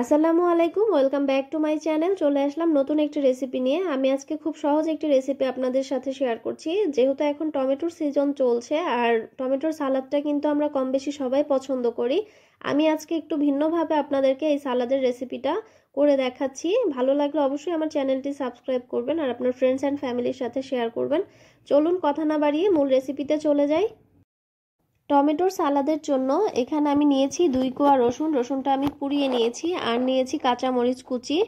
আসসালামু আলাইকুম, welcome back to my channel. চলে আসলাম নতুন একটি রেসিপি নিয়ে। আমি আজকে খুব সহজ একটি রেসিপি আপনাদের সাথে শেয়ার করছি। যেহেতু এখন টমেটোর সিজন চলছে, আর টমেটোর সালাদটা কিন্তু আমরা কম বেশি সবাই পছন্দ করি, আমি আজকে একটু ভিন্নভাবে আপনাদেরকে এই সালাদের রেসিপিটা করে দেখাচ্ছি। ভালো লাগলে অবশ্যই আমার চ্যানেলটি সাবস্ক্রাইব করবেন আর আপনার ফ্রেন্ডস অ্যান্ড ফ্যামিলির সাথে শেয়ার করবেন। চলুন কথা না বাড়িয়ে মূল রেসিপিতে চলে যাই। টমেটোর সালাদের জন্য এখানে আমি নিয়েছি দুই কোয়া রসুন। রসুনটা আমি পুড়িয়ে নিয়েছি আর নিয়েছি কাঁচা মরিচ কুচি,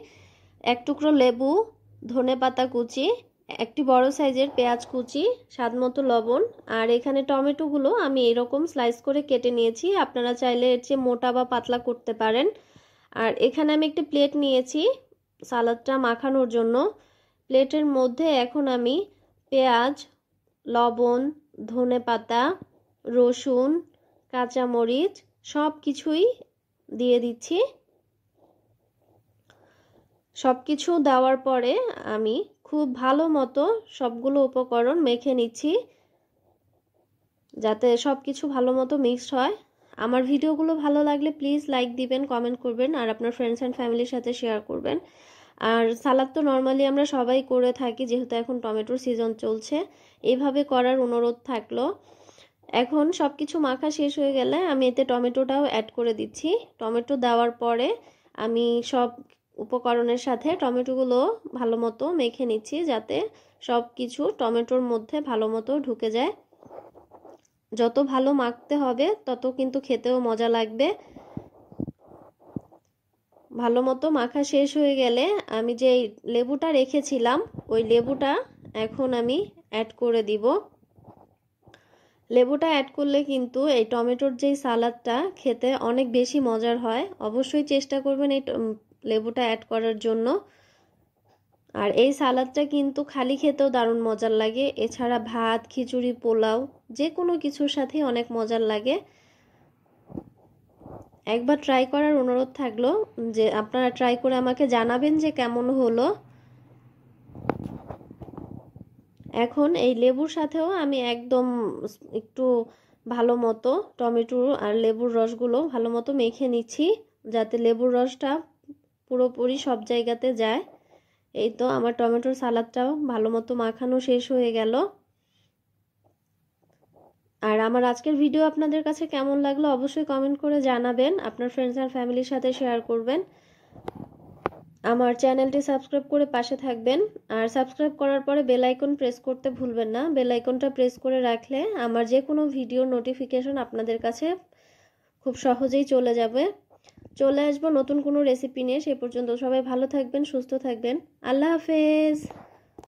এক টুকরো লেবু, ধনে পাতা কুচি, একটি বড় সাইজের পেঁয়াজ কুচি, স্বাদ মতো লবণ। আর এখানে টমেটোগুলো আমি এরকম স্লাইস করে কেটে নিয়েছি। আপনারা চাইলে এর চেয়ে মোটা বা পাতলা করতে পারেন। আর এখানে আমি একটি প্লেট নিয়েছি সালাদটা মাখানোর জন্য। প্লেটের মধ্যে এখন আমি পেঁয়াজ, লবণ, ধনে পাতা রসুন, কাঁচামরিচ সব কিছুই দিয়ে দিচ্ছি। সব কিছু দেওয়ার পরে আমি খুব ভালো মতো সবগুলো উপকরণ মেখে নিচ্ছি, যাতে সব কিছু ভালো মতো মিক্সড হয়। আমার ভিডিওগুলো ভালো লাগলে প্লিজ লাইক দিবেন, কমেন্ট করবেন, আর আপনার ফ্রেন্ডস অ্যান্ড ফ্যামিলির সাথে শেয়ার করবেন। আর সালাদ তো নর্মালি আমরা সবাই করে থাকি, যেহেতু এখন টমেটোর সিজন চলছে। এইভাবে করার অনুরোধ থাকল। এখন সব কিছু মাখা শেষ হয়ে গেলে আমি এতে টমেটোটাও অ্যাড করে দিচ্ছি। টমেটো দেওয়ার পরে আমি সব উপকরণের সাথে টমেটোগুলো ভালো মতো মেখে নিচ্ছি যাতে সব কিছু টমেটোর মধ্যে ভালো মতো ঢুকে যায়। যত ভালো মাখতে হবে তত কিন্তু খেতেও মজা লাগবে। ভালো মতো মাখা শেষ হয়ে গেলে আমি যে লেবুটা রেখেছিলাম, ওই লেবুটা এখন আমি অ্যাড করে দিব। লেবুটা অ্যাড করলে কিন্তু এই টমেটোর যেই সালাদটা খেতে অনেক বেশি মজার হয়। অবশ্যই চেষ্টা করবেন এই লেবুটা অ্যাড করার জন্য। আর এই সালাদটা কিন্তু খালি খেতেও দারুণ মজার লাগে। এছাড়া ভাত, খিচুড়ি, পোলাও যে কোনো কিছুর সাথে অনেক মজার লাগে। একবার ট্রাই করার অনুরোধ থাকল যে, আপনারা ট্রাই করে আমাকে জানাবেন যে কেমন হলো। এখন এই লেবুর সাথেও আমি একদম একটু ভালো মতো টমেটো আর লেবুর রসগুলো ভালো মতো মেখে নিচ্ছি, যাতে লেবুর রসটা পুরোপুরি সব জায়গাতে যায়। এই তো আমার টমেটোর সালাদটাও ভালো মতো মাখানো শেষ হয়ে গেল। আর আমার আজকের ভিডিও আপনাদের কাছে কেমন লাগল অবশ্যই কমেন্ট করে জানাবেন, আপনার ফ্রেন্ডস আর ফ্যামিলির সাথে শেয়ার করবেন। আমার চ্যানেলটি সাবস্ক্রাইব করে পাশে থাকবেন। আর সাবস্ক্রাইব করার পরে বেল আইকন প্রেস করতে ভুলবেন না। বেল আইকনটা প্রেস করে রাখলে আমার যে কোনো ভিডিও নোটিফিকেশন আপনাদের কাছে খুব সহজেই চলে যাবে। চলে আসব নতুন কোনো রেসিপি নিয়ে। সে পর্যন্ত সবাই ভালো থাকবেন, সুস্থ থাকবেন। আল্লাহ হাফেজ!